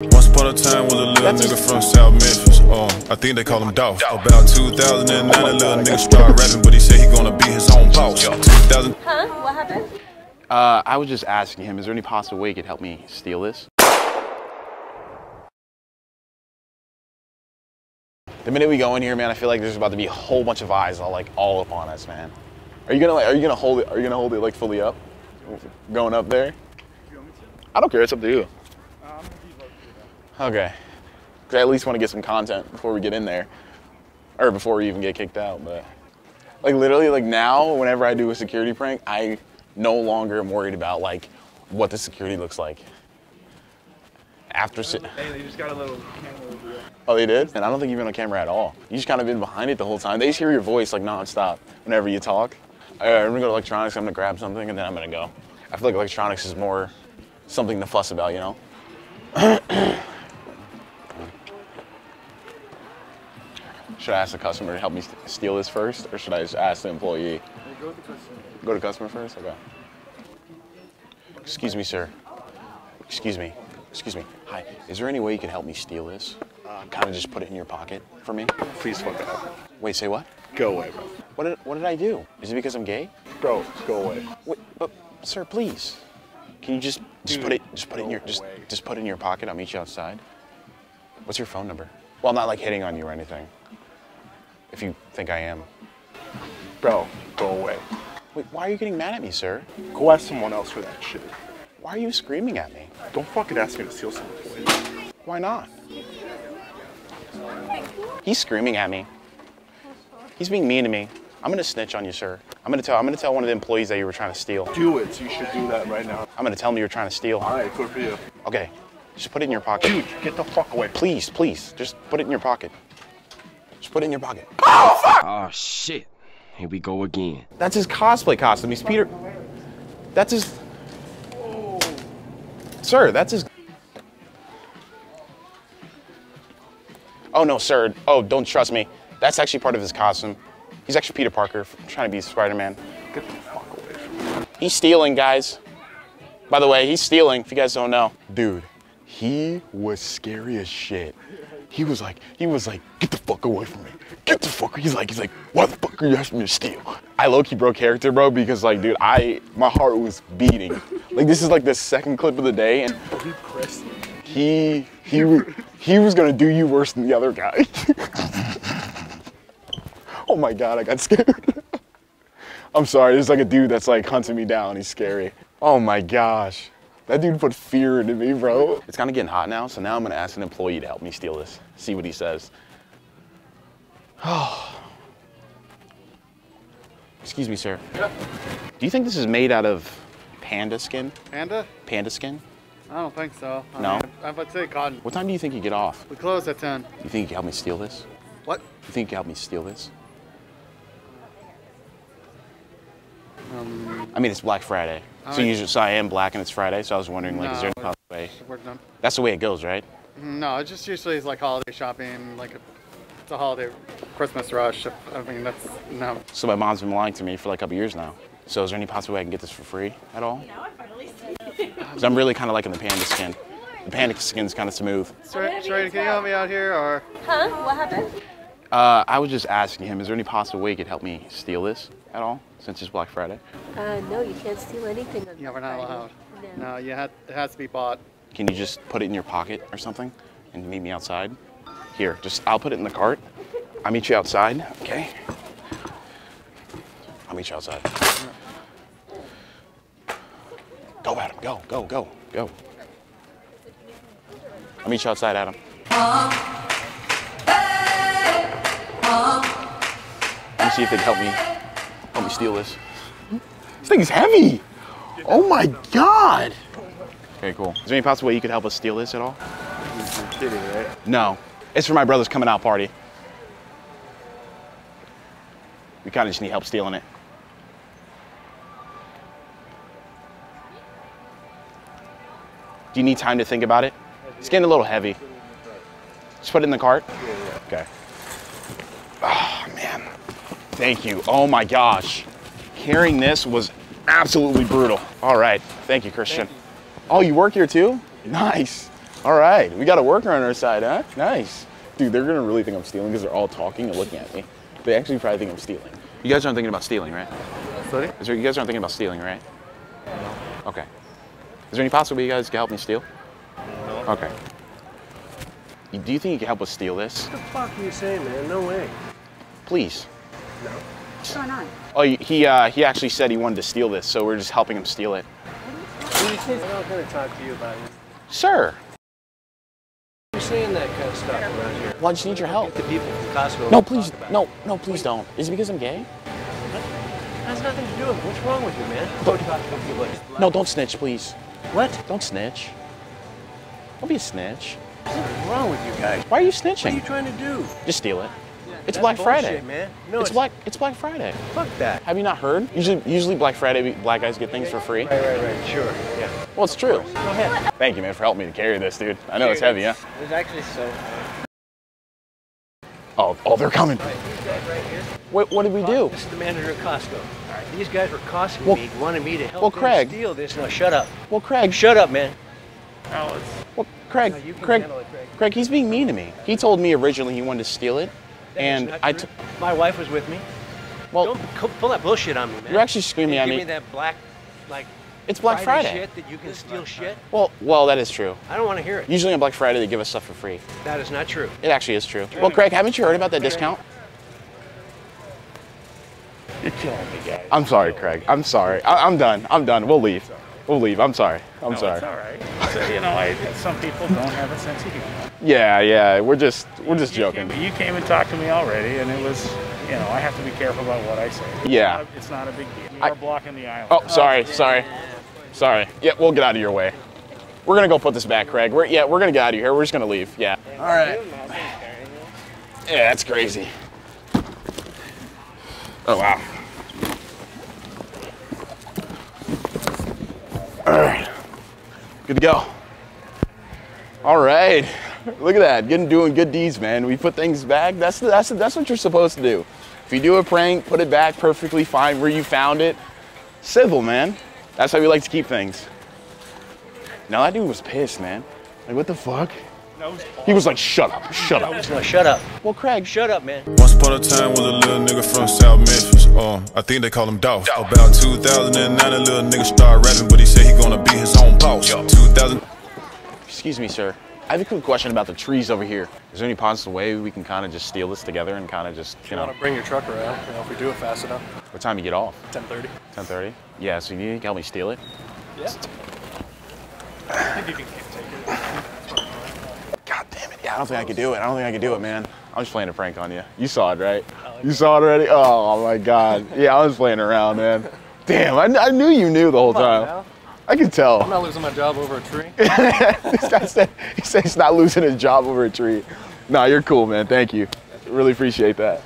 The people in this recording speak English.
Once upon a time was a little nigga from South Memphis. Oh, I think they call him Dolph. About 2009, a little nigga started rapping, but he said he gonna be his own boss. 2000. Huh? What happened? Uh, I was just asking him, is there any possible way he could help me steal this? The minute we go in here, man, I feel like there's about to be a whole bunch of eyes all like all up on us, man. Are you gonna like? Are you gonna hold it? Are you gonna hold it like fully up, going up there? I don't care. It's up to you. Okay. 'Cause I at least want to get some content before we get in there, or before we even get kicked out. But like literally, like now, whenever I do a security prank, I no longer am worried about like what the security looks like. After. Si- Hey, they just got a little camera. Oh, they did? And I don't think you've been on camera at all. You just kind of been behind it the whole time. They just hear your voice like nonstop whenever you talk. All right, I'm gonna go to electronics. I'm gonna grab something and then I'm gonna go. I feel like electronics is more something to fuss about, you know? should I ask the customer to help me steal this first, or should I just ask the employee? Go the customer. Go to customer first? Okay. Excuse me, sir. Excuse me. Excuse me. Hi. Is there any way you can help me steal this? Uh, kind of just put it in your pocket for me? Please fuck up. Wait, say what? Go away, bro. What did, what did I do? Is it because I'm gay? Bro, go away. Wait, but sir, please. Can you just just put it just put it in your just just put it in your pocket? I'll meet you outside. What's your phone number? Well, I'm not like hitting on you or anything. If you think I am. Bro, go away. Wait, why are you getting mad at me, sir? Go ask someone else for that shit. Why are you screaming at me? Don't fucking ask me to steal something for you. Why not? He's screaming at me. He's being mean to me. I'm gonna snitch on you, sir. I'm gonna tell I'm gonna tell one of the employees that you were trying to steal. Do it. You should do that right now. I'm gonna tell him you were trying to steal. All right, good for you. Okay. Just put it in your pocket. Dude, get the fuck away. Please, please, just put it in your pocket. Just put it in your pocket. Oh fuck! Oh, shit. Here we go again. That's his cosplay costume. He's Peter. That's his. Sir, that's his. Oh no, sir. Oh, don't trust me. That's actually part of his costume. He's actually Peter Parker trying to be Spider-Man. Get the fuck away from me. He's stealing, guys. By the way, he's stealing, if you guys don't know. Dude, he was scary as shit. He was like, he was like, get the fuck away from me. Get the fuck. He's like, he's like, why the fuck are you asking me to steal? I low-key broke character, bro, because like, dude, I, my heart was beating. Like, this is like the second clip of the day, and He he, he, he was gonna do you worse than the other guy. oh my God, I got scared. I'm sorry, there's like a dude that's like hunting me down. He's scary. Oh my gosh. That dude put fear into me, bro. It's kind of getting hot now, so now I'm gonna ask an employee to help me steal this. See what he says. Oh. Excuse me, sir. Yeah. Do you think this is made out of panda skin? Panda? Panda skin? I don't think so. I No? mean, I'm about to say cotton. What time do you think you get off? We close at 10. You think you can help me steal this? What? You think you can help me steal this? Um, I mean, it's Black Friday. So, Alright. usually, so I am black and it's Friday, so I was wondering, like, is there any No. possible way? That's the way it goes, right? Mm, no, it's just usually it's like holiday shopping, like a, it's a holiday Christmas rush. I mean, that's, no. So my mom's been lying to me for like a couple years now. So is there any possible way I can get this for free at all? Because I'm really kind of liking the panda skin. The panda skin's kind of smooth. Sherry, Sherry, can you help me out here or? Huh? What happened? Uh, I was just asking him, is there any possible way he could help me steal this at all, since it's Black Friday? Uh, no, you can't steal anything on Yeah, we're not Friday. allowed. No. No, you had, it has to be bought. Can you just put it in your pocket or something and meet me outside? Here, just I'll put it in the cart. I'll meet you outside, okay? I'll meet you outside. Go, Adam, go, go, go, go. I'll meet you outside, Adam. Let me see if they can help me help me steal this. This thing's heavy. Oh my god. Okay, cool. Is there any possible way you could help us steal this at all? You're kidding, right? No. It's for my brother's coming out party. We kind of just need help stealing it. Do you need time to think about it? It's getting a little heavy. Just put it in the cart? Okay. Thank you. Oh, my gosh. Carrying this was absolutely brutal. All right. Thank you, Christian. Oh, you work here too? Nice. All right, we got a worker on our side, huh? Nice. Dude, they're gonna really think I'm stealing because they're all talking and looking at me. They actually probably think I'm stealing. You guys aren't thinking about stealing, right? Sorry? Is there, you guys aren't thinking about stealing, right? No. Okay. Is there any possible you guys can help me steal? No. Okay. Do you think you can help us steal this? What the fuck are you saying, man? No way. Please. What's going on? Oh, he- he uh, he actually said he wanted to steal this, so we're just helping him steal it. I'm not gonna talk to you about it. Sir, You're saying that kind of stuff around here. well, I just need your help. Get the people from Costco. No, please, no, no, please don't. Is it because I'm gay? it. Has nothing to do with it. What's wrong with you, man? Go talk to the people. No, don't snitch, please. What? Don't snitch. Don't be a snitch. What's wrong with you guys? Why are you snitching? What are you trying to do? Just steal it. It's That's Black bullshit, Friday. man. No, it's Black. It's Black Friday. Fuck that. Have you not heard? Usually, usually Black Friday, black guys get things for free. Right, right, right. Sure. Yeah. Well, it's true. Go ahead. Thank you, man, for helping me to carry this, dude. I know it's heavy, huh? It's actually so. Oh, oh, they're coming. Right, these guys right here. What, what did we do? This is the manager of Costco. All right, these guys were costing Well- me, wanting me to help well, them Craig- steal this. No, shut up. Well, Craig. Shut up, man. Well, Craig. No, Craig. it, Craig. Craig, he's being mean to me. He told me originally he wanted to steal it, That is and not I took. My wife was with me. Well, Don't pull that bullshit on me, man. you're actually screaming Hey, at me. give me. me that black, like. It's Black Friday. shit that you can steal shit. Well, well, that is true. I don't want to hear it. Usually on Black Friday they give us stuff for free. That is not true. It actually is true. Well, Craig, haven't you heard about that discount? You're killing me, guys. I'm sorry, Craig. I'm sorry. I, I'm done. I'm done. We'll leave. We'll leave. I'm sorry. I'm no, sorry. It's all right. So, you know, I, some people don't have a sense of humor. Yeah, yeah. We're just we're just You joking. came, you came and talked to me already, and it was, you know, I have to be careful about what I say. It's Yeah. not a- it's not a big deal. You I- are blocking the island. Oh, sorry, oh, sorry, sorry. Yeah, we'll get out of your way. We're gonna go put this back, Craig. We're yeah, we're gonna get out of here. We're just gonna leave. Yeah. All right. Yeah, that's crazy. Oh wow. All right. Good to go. All right. Look at that. Getting doing good deeds, man. We put things back. That's that's that's what you're supposed to do. If you do a prank, put it back perfectly fine where you found it. Civil, man. That's how we like to keep things. Now that dude was pissed, man. Like, what the fuck? He was like, shut up, shut up. No, shut up. Well, Craig, Shut up, man. Once upon a time was a little nigga from South Memphis. Uh, I think they call him Dolph. About 2009, a little nigga started rapping, but he said he gonna be his own boss. 2000. excuse me, sir. I have a quick question about the trees over here. Is there any possible way we can kind of just steal this together and kind of just, you You know, want to bring your truck around? You know, if we do it fast enough, what time you get off? 10:30. 10:30. Yeah. So you need to help me steal it. Yeah. I think you can take it. God damn it. Yeah, I don't think I could do it. I don't think I could do it, man. I was just playing a prank on you. You saw it, right? You saw it already? Oh my God. Yeah, I was playing around, man. Damn, I, I knew you knew the whole Come time. I can tell. I'm not losing my job over a tree. this guy said he said he's not losing his job over a tree. Nah, you're cool, man. Thank you. Really appreciate that.